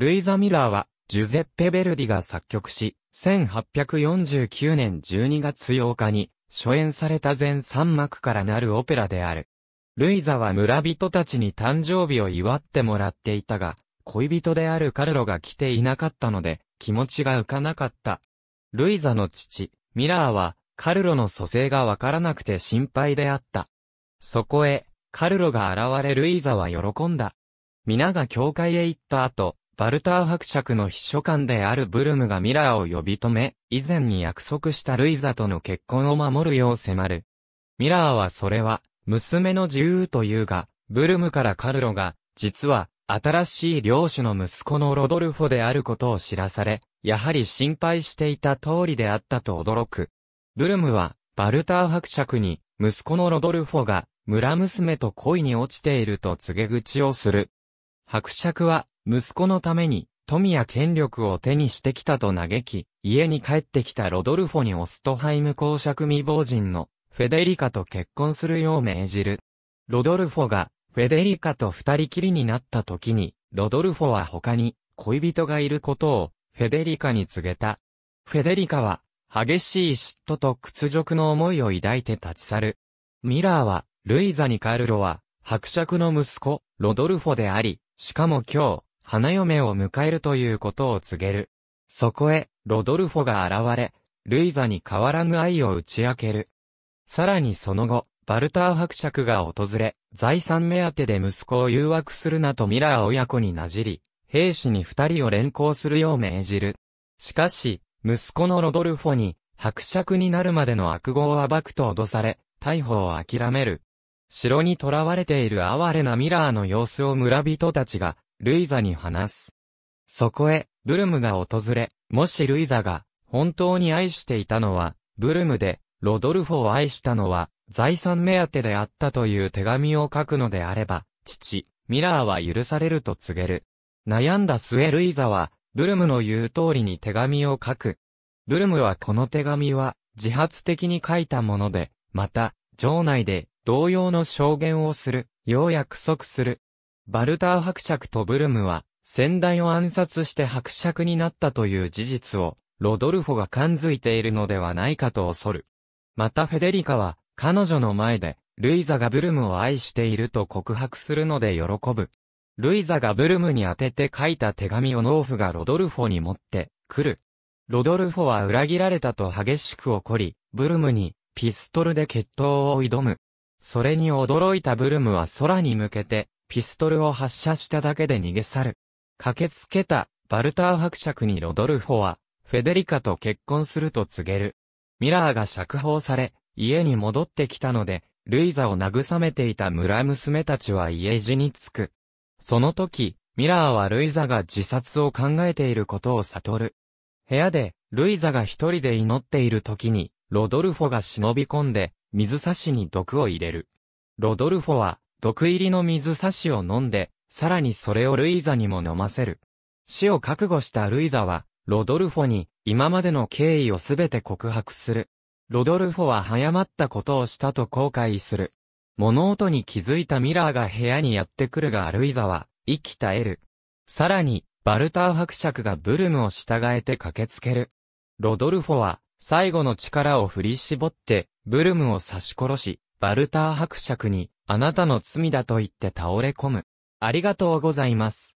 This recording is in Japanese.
ルイザ・ミラーは、ジュゼッペ・ベルディが作曲し、1849年12月8日に、初演された全3幕からなるオペラである。ルイザは村人たちに誕生日を祝ってもらっていたが、恋人であるカルロが来ていなかったので、気持ちが浮かなかった。ルイザの父、ミラーは、カルロの蘇生がわからなくて心配であった。そこへ、カルロが現れルイザは喜んだ。皆が教会へ行った後、バルター伯爵の秘書官であるブルムがミラーを呼び止め、以前に約束したルイザとの結婚を守るよう迫る。ミラーはそれは、娘の自由というが、ブルムからカルロが、実は、新しい領主の息子のロドルフォであることを知らされ、やはり心配していた通りであったと驚く。ブルムは、バルター伯爵に、息子のロドルフォが、村娘と恋に落ちていると告げ口をする。伯爵は、息子のために、富や権力を手にしてきたと嘆き、家に帰ってきたロドルフォにオストハイム公爵未亡人の、フェデリカと結婚するよう命じる。ロドルフォが、フェデリカと二人きりになった時に、ロドルフォは他に、恋人がいることを、フェデリカに告げた。フェデリカは、激しい嫉妬と屈辱の思いを抱いて立ち去る。ミラーは、ルイザにカルロは、伯爵の息子、ロドルフォであり、しかも今日、花嫁を迎えるということを告げる。そこへ、ロドルフォが現れ、ルイザに変わらぬ愛を打ち明ける。さらにその後、バルター伯爵が訪れ、財産目当てで息子を誘惑するなとミラー親子になじり、兵士に二人を連行するよう命じる。しかし、息子のロドルフォに、伯爵になるまでの悪語を暴くと脅され、逮捕を諦める。城に囚われている哀れなミラーの様子を村人たちが、ルイザに話す。そこへ、ブルムが訪れ、もしルイザが、本当に愛していたのは、ブルムで、ロドルフォを愛したのは、財産目当てであったという手紙を書くのであれば、父、ミラーは許されると告げる。悩んだ末ルイザは、ブルムの言う通りに手紙を書く。ブルムはこの手紙は、自発的に書いたもので、また、城内で、同様の証言をする、よう約束する。バルター伯爵とブルムは、先代を暗殺して伯爵になったという事実を、ロドルフォが感づいているのではないかと恐る。またフェデリカは、彼女の前で、ルイザがブルムを愛していると告白するので喜ぶ。ルイザがブルムに宛てて書いた手紙をノーフがロドルフォに持って来る。ロドルフォは裏切られたと激しく怒り、ブルムにピストルで決闘を挑む。それに驚いたブルムは空に向けて、ピストルを発射しただけで逃げ去る。駆けつけた、バルター伯爵にロドルフォは、フェデリカと結婚すると告げる。ミラーが釈放され、家に戻ってきたので、ルイザを慰めていた村娘たちは家路に着く。その時、ミラーはルイザが自殺を考えていることを悟る。部屋で、ルイザが一人で祈っている時に、ロドルフォが忍び込んで、水差しに毒を入れる。ロドルフォは、毒入りの水差しを飲んで、さらにそれをルイーザにも飲ませる。死を覚悟したルイーザは、ロドルフォに、今までの経緯をすべて告白する。ロドルフォは早まったことをしたと後悔する。物音に気づいたミラーが部屋にやってくるがルイザは、生き絶える。さらに、バルター伯爵がブルムを従えて駆けつける。ロドルフォは、最後の力を振り絞って、ブルムを刺し殺し、バルター伯爵に、あなたの罪だと言って倒れ込む。ありがとうございます。